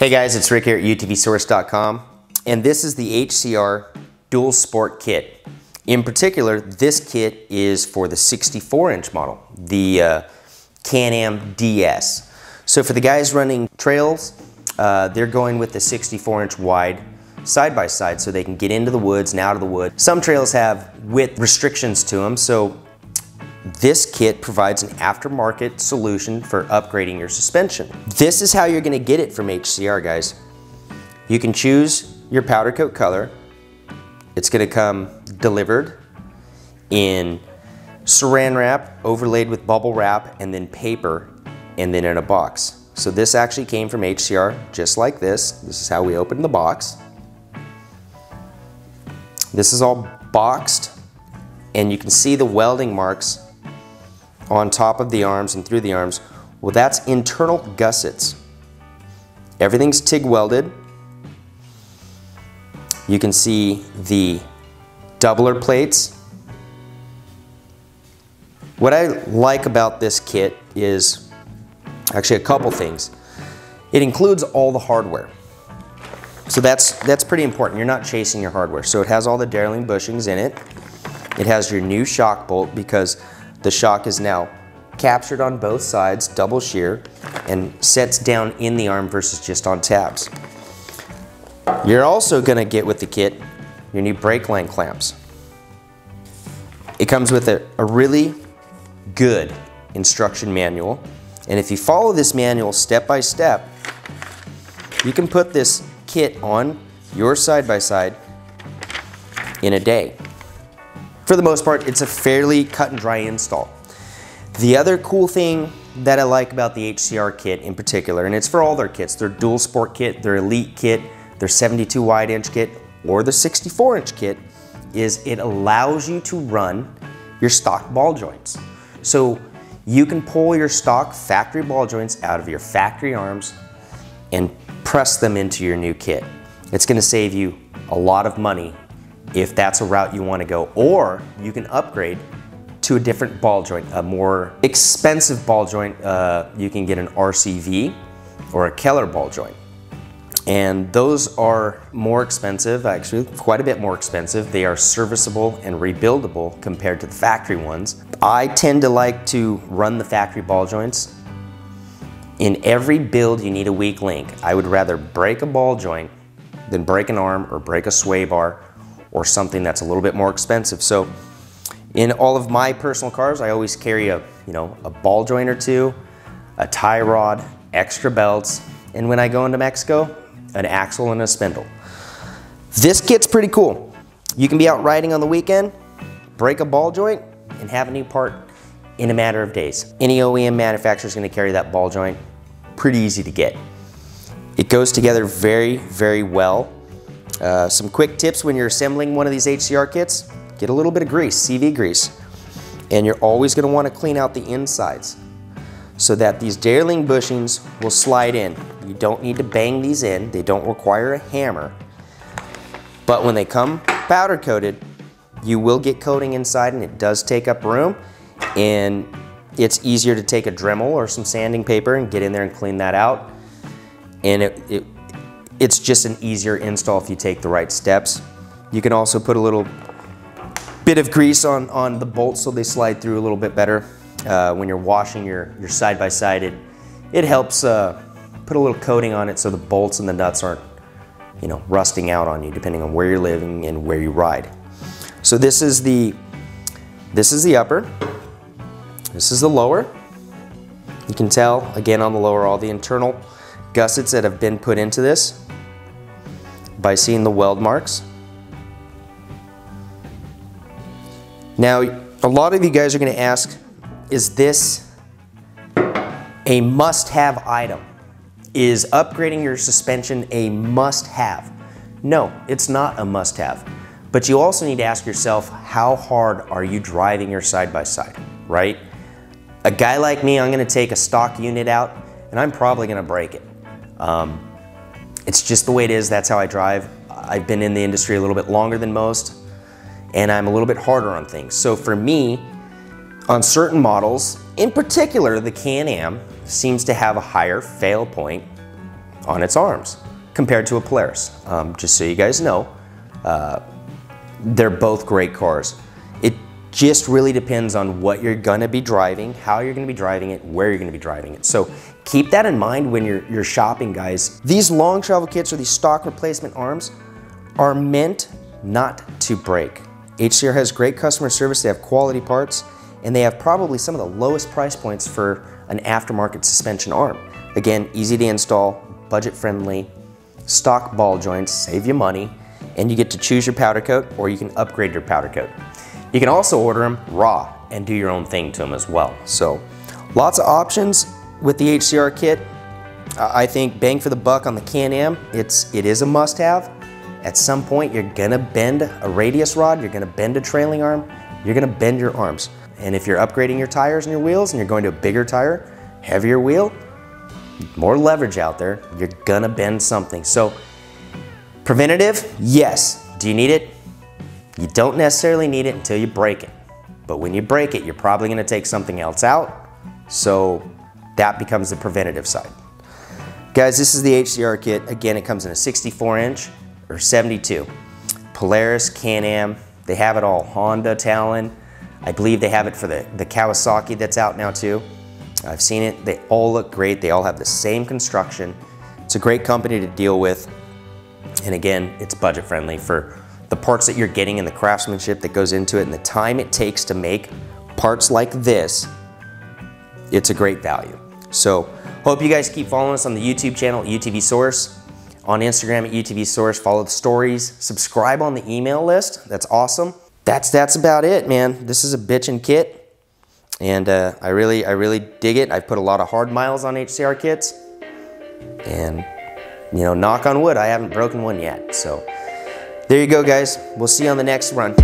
Hey guys, it's Rick here at UTVSource.com, and this is the HCR Dual Sport Kit. In particular, this kit is for the 64-inch model, the uh, Can-Am DS. So for the guys running trails, uh, they're going with the 64-inch wide side by side so they can get into the woods and out of the woods. Some trails have width restrictions to them, so this kit provides an aftermarket solution for upgrading your suspension. This is how you're gonna get it from HCR, guys. You can choose your powder coat color. It's gonna come delivered in saran wrap, overlaid with bubble wrap, and then paper, and then in a box. So this actually came from HCR, just like this. This is how we opened the box. This is all boxed, and you can see the welding marks on top of the arms and through the arms, well that's internal gussets. Everything's TIG welded. You can see the doubler plates. What I like about this kit is actually a couple things. It includes all the hardware. So that's, that's pretty important. You're not chasing your hardware. So it has all the Delrin bushings in it. It has your new shock bolt because the shock is now captured on both sides, double shear, and sets down in the arm versus just on tabs. You're also gonna get with the kit your new brake line clamps. It comes with a, a really good instruction manual. And if you follow this manual step by step, you can put this kit on your side-by-side -side in a day. For the most part, it's a fairly cut and dry install. The other cool thing that I like about the HCR kit in particular, and it's for all their kits, their dual sport kit, their elite kit, their 72 wide inch kit, or the 64 inch kit, is it allows you to run your stock ball joints. So you can pull your stock factory ball joints out of your factory arms and press them into your new kit. It's gonna save you a lot of money if that's a route you wanna go, or you can upgrade to a different ball joint, a more expensive ball joint. Uh, you can get an RCV or a Keller ball joint. And those are more expensive, actually quite a bit more expensive. They are serviceable and rebuildable compared to the factory ones. I tend to like to run the factory ball joints. In every build, you need a weak link. I would rather break a ball joint than break an arm or break a sway bar or something that's a little bit more expensive. So in all of my personal cars, I always carry a, you know, a ball joint or two, a tie rod, extra belts, and when I go into Mexico, an axle and a spindle. This kit's pretty cool. You can be out riding on the weekend, break a ball joint, and have a new part in a matter of days. Any OEM manufacturer is gonna carry that ball joint. Pretty easy to get. It goes together very, very well. Uh, some quick tips when you're assembling one of these HCR kits. Get a little bit of grease, CV grease. And you're always gonna wanna clean out the insides so that these Delrin bushings will slide in. You don't need to bang these in. They don't require a hammer. But when they come powder coated, you will get coating inside and it does take up room. And it's easier to take a Dremel or some sanding paper and get in there and clean that out. And it, it, it's just an easier install if you take the right steps. You can also put a little bit of grease on, on the bolts so they slide through a little bit better. Uh, when you're washing your, your side-by-side, it, it helps uh, put a little coating on it so the bolts and the nuts aren't you know, rusting out on you depending on where you're living and where you ride. So this is the, this is the upper, this is the lower. You can tell, again on the lower, all the internal gussets that have been put into this by seeing the weld marks. Now, a lot of you guys are gonna ask, is this a must-have item? Is upgrading your suspension a must-have? No, it's not a must-have. But you also need to ask yourself, how hard are you driving your side-by-side, -side, right? A guy like me, I'm gonna take a stock unit out and I'm probably gonna break it. Um, it's just the way it is, that's how I drive. I've been in the industry a little bit longer than most and I'm a little bit harder on things. So for me, on certain models, in particular the Can-Am, seems to have a higher fail point on its arms compared to a Polaris. Um, just so you guys know, uh, they're both great cars. It just really depends on what you're gonna be driving, how you're gonna be driving it, where you're gonna be driving it. So keep that in mind when you're, you're shopping, guys. These long travel kits or these stock replacement arms are meant not to break. HCR has great customer service, they have quality parts, and they have probably some of the lowest price points for an aftermarket suspension arm. Again, easy to install, budget friendly, stock ball joints, save you money, and you get to choose your powder coat or you can upgrade your powder coat. You can also order them raw and do your own thing to them as well. So lots of options with the HCR kit. I think bang for the buck on the Can-Am, it's, it is a must-have. At some point, you're gonna bend a radius rod, you're gonna bend a trailing arm, you're gonna bend your arms. And if you're upgrading your tires and your wheels and you're going to a bigger tire, heavier wheel, more leverage out there, you're gonna bend something. So preventative, yes. Do you need it? You don't necessarily need it until you break it. But when you break it, you're probably gonna take something else out. So that becomes the preventative side. Guys, this is the HCR kit. Again, it comes in a 64 inch or 72. Polaris, Can-Am, they have it all. Honda, Talon, I believe they have it for the, the Kawasaki that's out now too. I've seen it, they all look great. They all have the same construction. It's a great company to deal with. And again, it's budget friendly for the parts that you're getting and the craftsmanship that goes into it and the time it takes to make parts like this, it's a great value. So hope you guys keep following us on the YouTube channel, UTV Source, on Instagram at UTV Source, follow the stories, subscribe on the email list, that's awesome. That's, that's about it, man. This is a bitchin' kit. And uh, I really, I really dig it. I've put a lot of hard miles on HCR kits. And, you know, knock on wood, I haven't broken one yet. So there you go, guys. We'll see you on the next run.